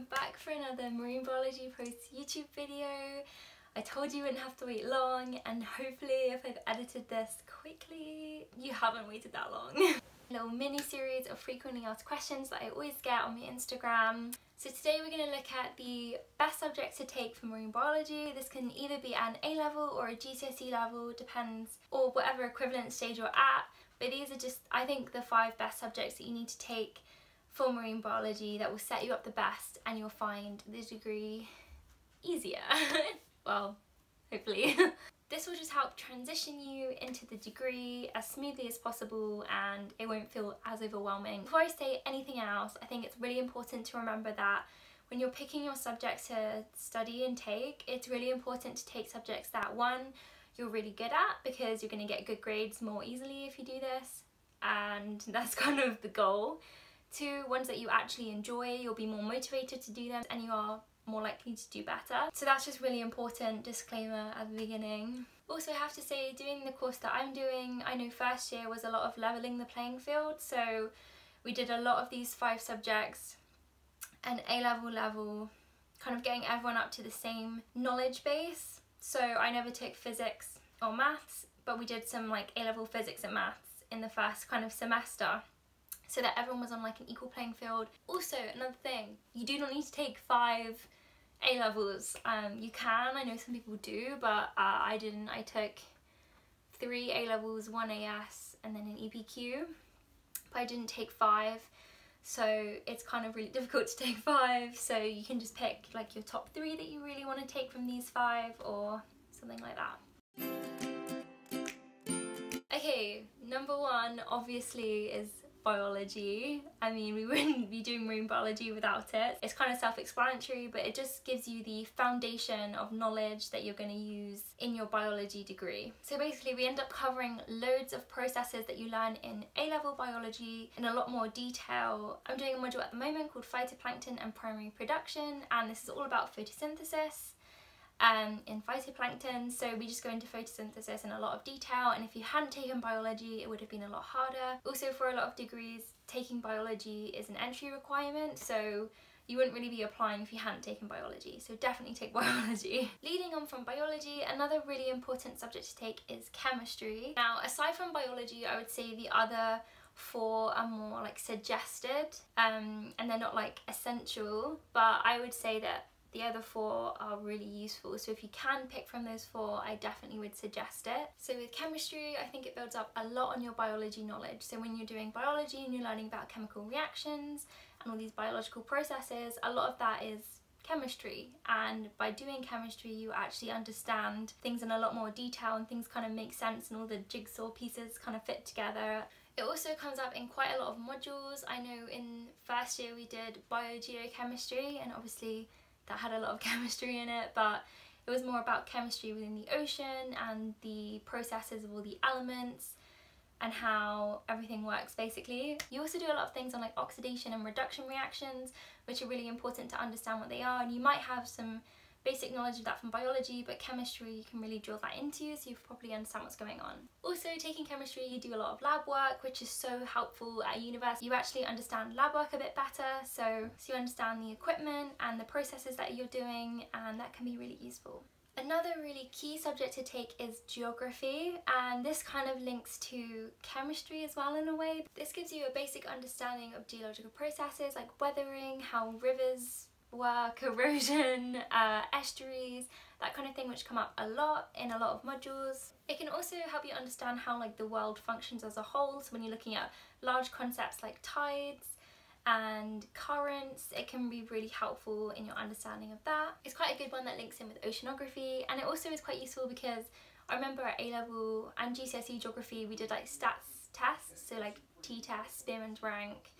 I'm back for another Marine Biology Post YouTube video. I told you wouldn't have to wait long and hopefully if I've edited this quickly, you haven't waited that long. little mini series of frequently asked questions that I always get on my Instagram. So today we're going to look at the best subjects to take for marine biology. This can either be an A level or a GCSE level, depends, or whatever equivalent stage you're at. But these are just, I think, the five best subjects that you need to take for marine biology that will set you up the best and you'll find the degree easier. well, hopefully. this will just help transition you into the degree as smoothly as possible and it won't feel as overwhelming. Before I say anything else, I think it's really important to remember that when you're picking your subjects to study and take, it's really important to take subjects that one, you're really good at because you're going to get good grades more easily if you do this and that's kind of the goal. Two, ones that you actually enjoy, you'll be more motivated to do them and you are more likely to do better. So that's just really important disclaimer at the beginning. Also I have to say doing the course that I'm doing, I know first year was a lot of levelling the playing field so we did a lot of these five subjects and A-level level, kind of getting everyone up to the same knowledge base. So I never took physics or maths but we did some like A-level physics and maths in the first kind of semester so that everyone was on like an equal playing field. Also, another thing, you do not need to take five A-levels. Um, you can, I know some people do, but uh, I didn't. I took three A-levels, one AS, and then an EPQ, but I didn't take five. So it's kind of really difficult to take five, so you can just pick like your top three that you really want to take from these five or something like that. Okay, number one obviously is biology. I mean, we wouldn't be doing marine biology without it. It's kind of self-explanatory, but it just gives you the foundation of knowledge that you're going to use in your biology degree. So basically, we end up covering loads of processes that you learn in A-level biology in a lot more detail. I'm doing a module at the moment called Phytoplankton and Primary Production, and this is all about photosynthesis um, in phytoplankton so we just go into photosynthesis in a lot of detail and if you hadn't taken biology it would have been a lot harder. Also for a lot of degrees taking biology is an entry requirement so you wouldn't really be applying if you hadn't taken biology, so definitely take biology. Leading on from biology, another really important subject to take is chemistry. Now, aside from biology, I would say the other four are more like suggested um, and they're not like essential, but I would say that the other four are really useful so if you can pick from those four I definitely would suggest it. So with chemistry I think it builds up a lot on your biology knowledge so when you're doing biology and you're learning about chemical reactions and all these biological processes a lot of that is chemistry and by doing chemistry you actually understand things in a lot more detail and things kind of make sense and all the jigsaw pieces kind of fit together. It also comes up in quite a lot of modules. I know in first year we did biogeochemistry and obviously that had a lot of chemistry in it but it was more about chemistry within the ocean and the processes of all the elements and how everything works basically. You also do a lot of things on like oxidation and reduction reactions which are really important to understand what they are and you might have some basic knowledge of that from biology but chemistry you can really drill that into you so you probably understand what's going on. Also taking chemistry you do a lot of lab work which is so helpful at university. You actually understand lab work a bit better so, so you understand the equipment and the processes that you're doing and that can be really useful. Another really key subject to take is geography and this kind of links to chemistry as well in a way. This gives you a basic understanding of geological processes like weathering, how rivers work, erosion, uh, estuaries, that kind of thing which come up a lot in a lot of modules. It can also help you understand how like the world functions as a whole, so when you're looking at large concepts like tides and currents, it can be really helpful in your understanding of that. It's quite a good one that links in with oceanography and it also is quite useful because I remember at A-level and GCSE geography we did like stats tests, so like t-test, Spearman's rank,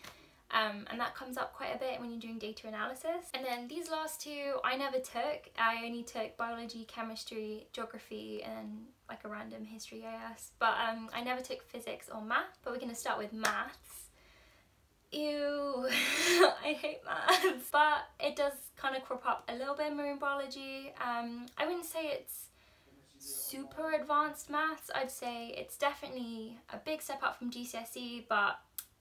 um, and that comes up quite a bit when you're doing data analysis. And then these last two I never took. I only took biology, chemistry, geography and like a random history guess. But um, I never took physics or math, but we're going to start with maths. Ew, I hate maths. But it does kind of crop up a little bit in marine biology. Um, I wouldn't say it's super advanced maths. I'd say it's definitely a big step up from GCSE, but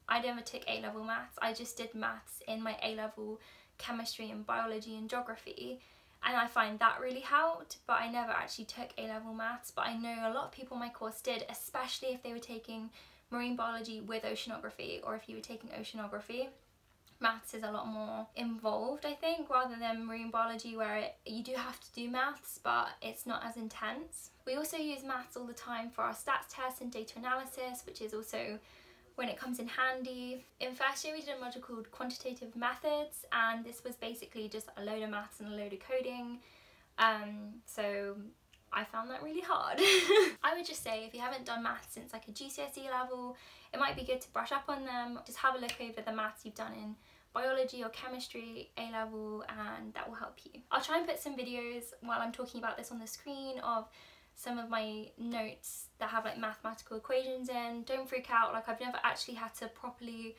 I never took A-level maths, I just did maths in my A-level chemistry and biology and geography. And I find that really helped but I never actually took A-level maths. But I know a lot of people in my course did especially if they were taking marine biology with oceanography or if you were taking oceanography. Maths is a lot more involved I think rather than marine biology where it, you do have to do maths but it's not as intense. We also use maths all the time for our stats tests and data analysis which is also when it comes in handy. In first year we did a module called quantitative methods and this was basically just a load of maths and a load of coding um, so I found that really hard. I would just say if you haven't done maths since like a GCSE level it might be good to brush up on them. Just have a look over the maths you've done in biology or chemistry A level and that will help you. I'll try and put some videos while I'm talking about this on the screen of some of my notes that have like mathematical equations in. Don't freak out, like I've never actually had to properly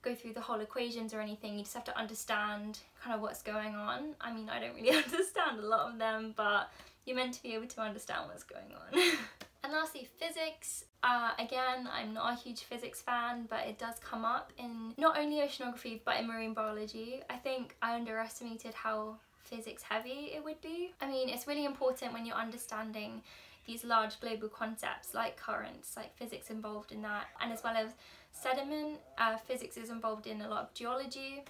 go through the whole equations or anything, you just have to understand kind of what's going on. I mean, I don't really understand a lot of them, but you're meant to be able to understand what's going on. and lastly, physics. Uh, again, I'm not a huge physics fan, but it does come up in not only oceanography, but in marine biology. I think I underestimated how physics heavy it would be. I mean, it's really important when you're understanding these large global concepts like currents, like physics involved in that, and as well as sediment, uh, physics is involved in a lot of geology,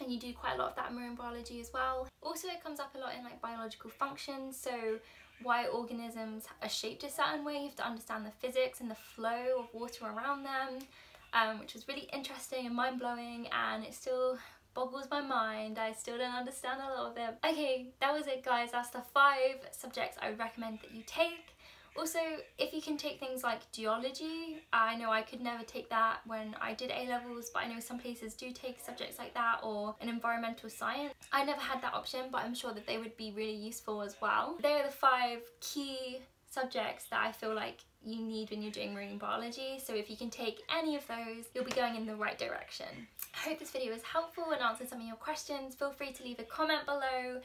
and you do quite a lot of that in marine biology as well. Also it comes up a lot in like biological functions, so why organisms are shaped a certain way, you have to understand the physics and the flow of water around them, um, which was really interesting and mind-blowing and it's still boggles my mind. I still don't understand a lot of them. Okay, that was it guys. That's the five subjects I would recommend that you take. Also, if you can take things like geology, I know I could never take that when I did A-levels, but I know some places do take subjects like that or an environmental science. I never had that option, but I'm sure that they would be really useful as well. They are the five key subjects that I feel like you need when you're doing marine biology so if you can take any of those you'll be going in the right direction. I hope this video was helpful and answered some of your questions. Feel free to leave a comment below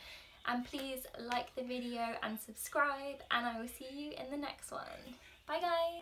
and please like the video and subscribe and I will see you in the next one. Bye guys!